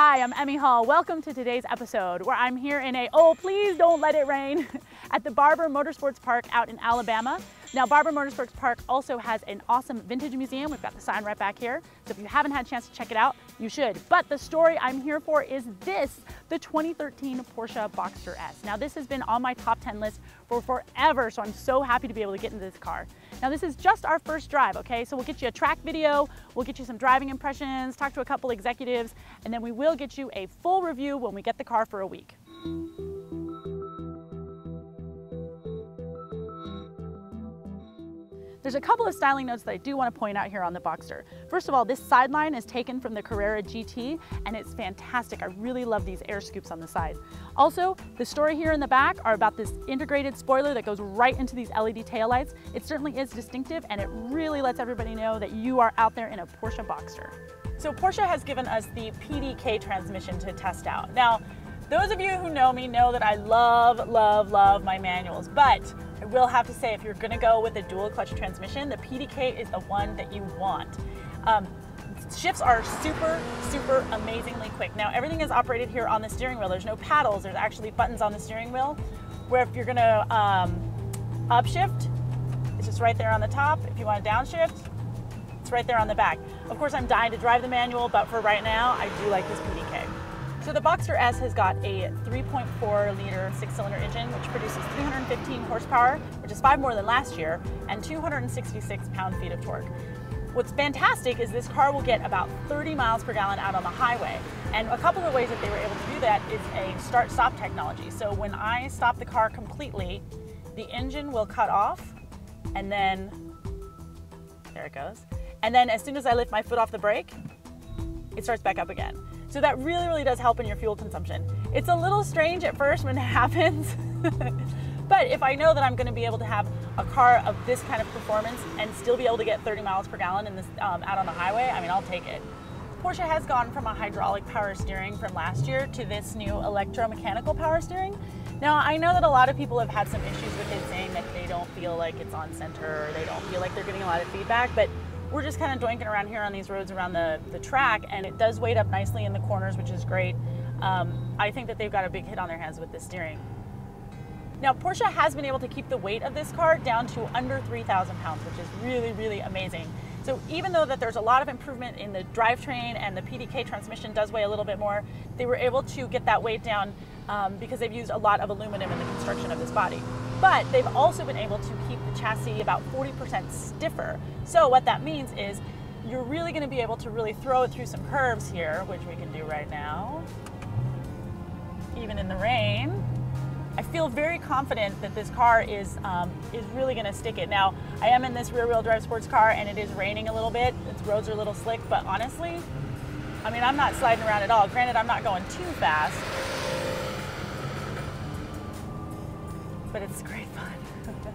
Hi, I'm Emme Hall. Welcome to today's episode where I'm here in a, oh, please don't let it rain, at the Barber Motorsports Park out in Alabama. Now, Barber Motorsports Park also has an awesome vintage museum. We've got the sign right back here. So if you haven't had a chance to check it out, you should. But the story I'm here for is this, the 2013 Porsche Boxster S. Now, this has been on my top 10 list for forever, so I'm so happy to be able to get into this car. Now, this is just our first drive, okay? So we'll get you a track video, we'll get you some driving impressions, talk to a couple executives, and then we will get you a full review when we get the car for a week. There's a couple of styling notes that I do want to point out here on the Boxster. First of all, this sideline is taken from the Carrera GT and it's fantastic. I really love these air scoops on the side. Also, the story here in the back are about this integrated spoiler that goes right into these LED taillights. It certainly is distinctive and it really lets everybody know that you are out there in a Porsche Boxster. So Porsche has given us the PDK transmission to test out. Now, those of you who know me know that I love, love, love my manuals, but I will have to say if you're gonna go with a dual clutch transmission, the PDK is the one that you want. Um, shifts are super, super amazingly quick. Now everything is operated here on the steering wheel. There's no paddles, there's actually buttons on the steering wheel, where if you're gonna um, upshift, it's just right there on the top. If you want to downshift, it's right there on the back. Of course, I'm dying to drive the manual, but for right now, I do like this PDK. So the Boxster S has got a 3.4 liter six cylinder engine, which produces 315 horsepower, which is five more than last year, and 266 pound feet of torque. What's fantastic is this car will get about 30 miles per gallon out on the highway. And a couple of ways that they were able to do that is a start stop technology. So when I stop the car completely, the engine will cut off and then, there it goes. And then as soon as I lift my foot off the brake, it starts back up again. So that really, really does help in your fuel consumption. It's a little strange at first when it happens, but if I know that I'm gonna be able to have a car of this kind of performance and still be able to get 30 miles per gallon in this, um, out on the highway, I mean, I'll take it. Porsche has gone from a hydraulic power steering from last year to this new electromechanical power steering. Now, I know that a lot of people have had some issues with it saying that they don't feel like it's on center or they don't feel like they're getting a lot of feedback, but we're just kind of doinking around here on these roads around the, the track, and it does weight up nicely in the corners, which is great. Um, I think that they've got a big hit on their hands with the steering. Now, Porsche has been able to keep the weight of this car down to under 3,000 pounds, which is really, really amazing. So even though that there's a lot of improvement in the drivetrain and the PDK transmission does weigh a little bit more, they were able to get that weight down um, because they've used a lot of aluminum in the construction of this body. But they've also been able to keep the chassis about 40% stiffer. So what that means is you're really going to be able to really throw it through some curves here, which we can do right now, even in the rain. I feel very confident that this car is um, is really going to stick it. Now, I am in this rear-wheel drive sports car, and it is raining a little bit. Its roads are a little slick, but honestly, I mean, I'm not sliding around at all. Granted, I'm not going too fast, but it's great fun.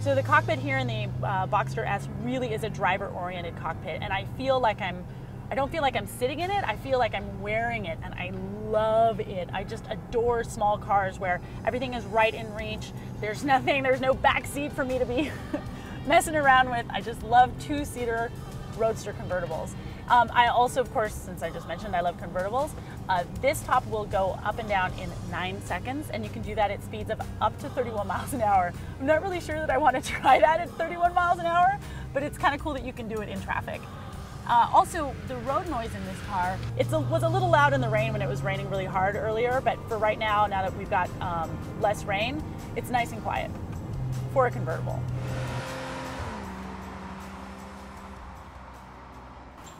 so the cockpit here in the uh, Boxster S really is a driver-oriented cockpit, and I feel like I'm, I don't feel like I'm sitting in it. I feel like I'm wearing it, and I love it. I just adore small cars where everything is right in reach. There's nothing, there's no back seat for me to be messing around with. I just love two-seater roadster convertibles. Um, I also, of course, since I just mentioned I love convertibles, uh, this top will go up and down in nine seconds, and you can do that at speeds of up to 31 miles an hour. I'm not really sure that I want to try that at 31 miles an hour, but it's kind of cool that you can do it in traffic. Uh, also, the road noise in this car, it was a little loud in the rain when it was raining really hard earlier, but for right now, now that we've got um, less rain, it's nice and quiet for a convertible.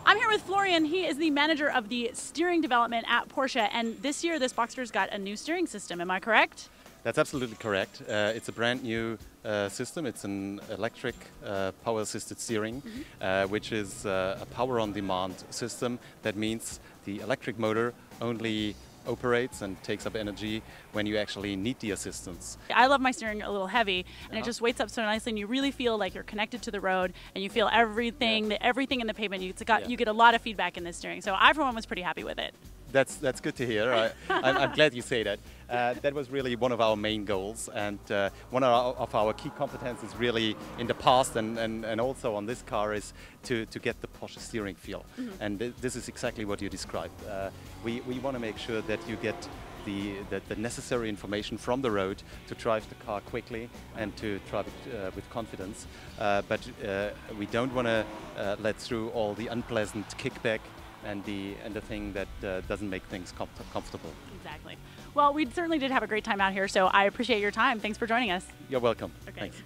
I'm here with Florian. He is the manager of the steering development at Porsche. And this year, this Boxster's got a new steering system. Am I correct? That's absolutely correct. Uh, it's a brand new uh, system. It's an electric uh, power assisted steering, mm -hmm. which is uh, a power on demand system. That means the electric motor only operates and takes up energy when you actually need the assistance. I love my steering a little heavy and yeah. it uh-huh. just weights up so nicely and you really feel like you're connected to the road and you feel everything, yeah. everything in the pavement. You, got, yeah. you get a lot of feedback in this steering. So I, for one, was pretty happy with it. That's that's good to hear. I, I'm, I'm glad you say that. Uh, that was really one of our main goals and uh, one of our, of our, key competences really in the past and, and, and also on this car is to, to get the Porsche steering feel. Mm -hmm. And th this is exactly what you described. Uh, we we want to make sure that you get the, the, the, necessary information from the road to drive the car quickly and to drive it uh, with confidence. Uh, but uh, we don't want to uh, let through all the unpleasant kickback and the and the thing that uh, doesn't make things com comfortable. Exactly. Well, we certainly did have a great time out here, so I appreciate your time. Thanks for joining us. You're welcome. Okay. Thanks.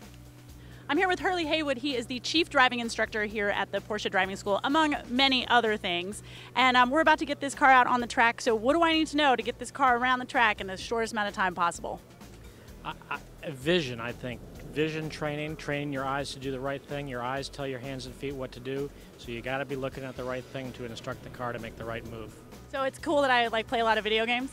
I'm here with Hurley Haywood. He is the chief driving instructor here at the Porsche Driving School, among many other things. And um, we're about to get this car out on the track. So, what do I need to know to get this car around the track in the shortest amount of time possible? I, I, vision, I think vision training, training your eyes to do the right thing. Your eyes tell your hands and feet what to do. So you got to be looking at the right thing to instruct the car to make the right move. So it's cool that I like play a lot of video games.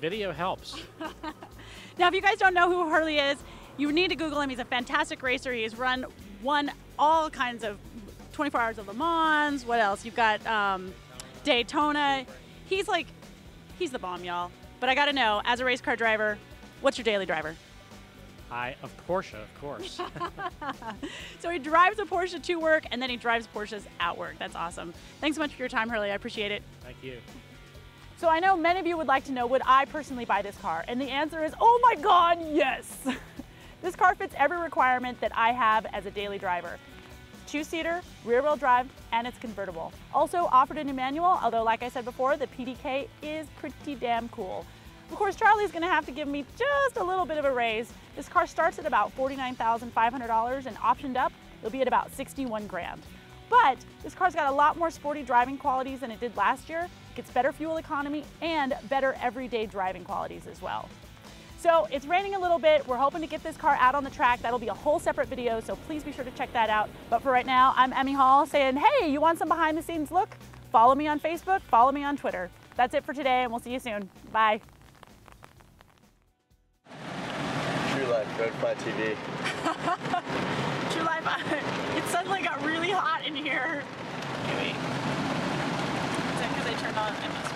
Video helps. now, if you guys don't know who Hurley is, you need to Google him. He's a fantastic racer. He's run won all kinds of 24 Hours of Le Mans. What else? You've got um, Daytona. He's like, he's the bomb, y'all. But I got to know, as a race car driver, what's your daily driver? I of Porsche, of course. so he drives a Porsche to work and then he drives Porsches at work. That's awesome. Thanks so much for your time, Hurley. I appreciate it. Thank you. So I know many of you would like to know, would I personally buy this car? And the answer is, oh my God, yes. this car fits every requirement that I have as a daily driver. Two-seater, rear-wheel drive, and it's convertible. Also offered in a manual, although like I said before, the PDK is pretty damn cool. Of course, Charlie's gonna have to give me just a little bit of a raise. This car starts at about $49,500 and optioned up, it'll be at about 61 grand. But this car's got a lot more sporty driving qualities than it did last year. It gets better fuel economy and better everyday driving qualities as well. So it's raining a little bit. We're hoping to get this car out on the track. That'll be a whole separate video, so please be sure to check that out. But for right now, I'm Emme Hall saying, hey, you want some behind the scenes look? Follow me on Facebook, follow me on Twitter. That's it for today, and we'll see you soon. Bye. Go flat TV. True life. it suddenly got really hot in here. Anyway, is that because I turned on